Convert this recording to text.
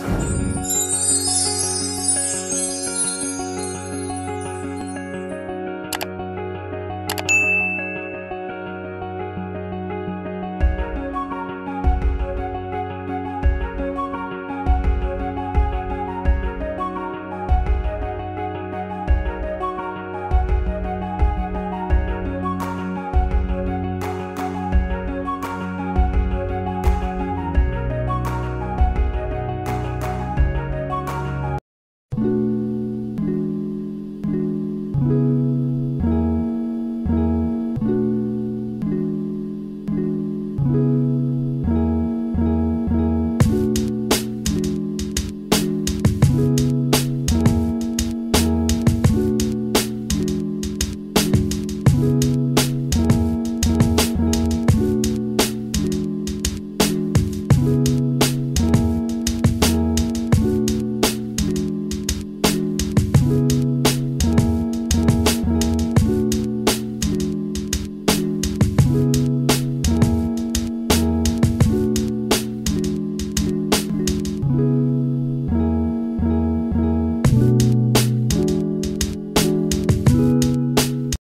time.